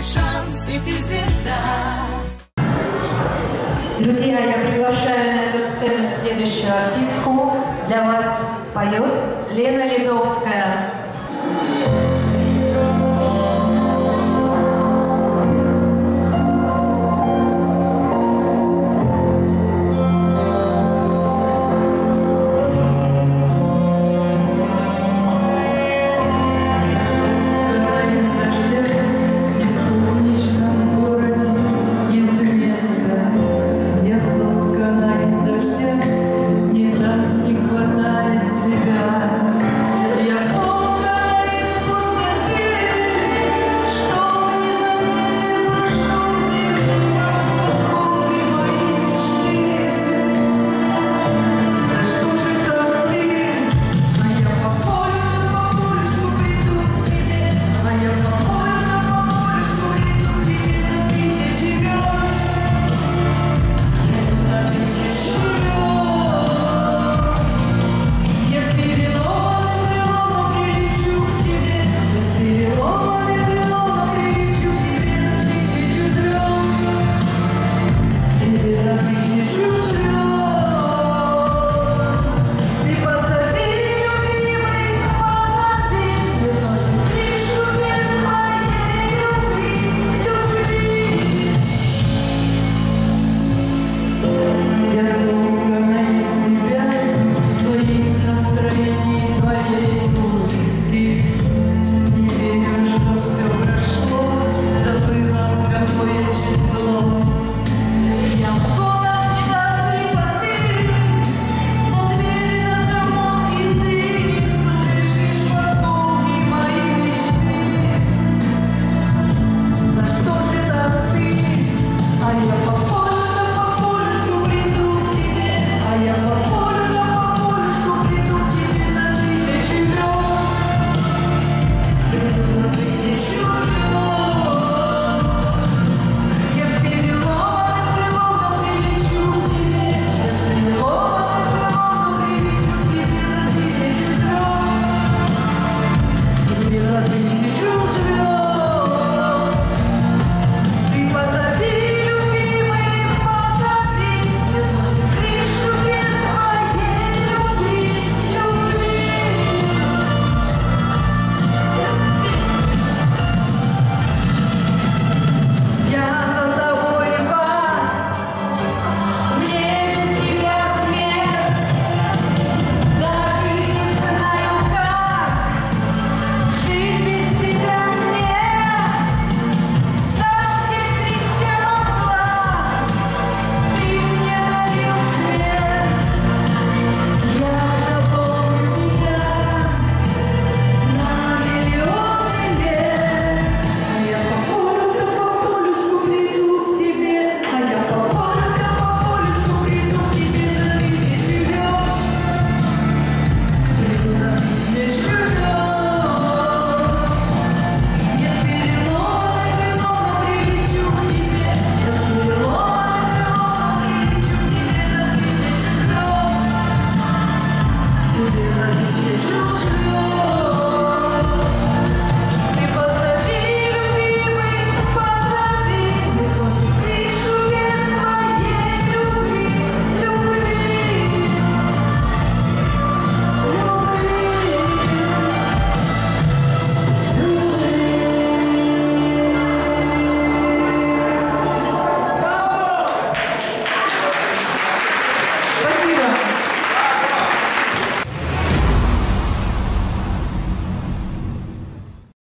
твой шанс, и ты звезда. Друзья, я приглашаю на эту сцену следующую артистку. Для вас поет Лена Ледовская.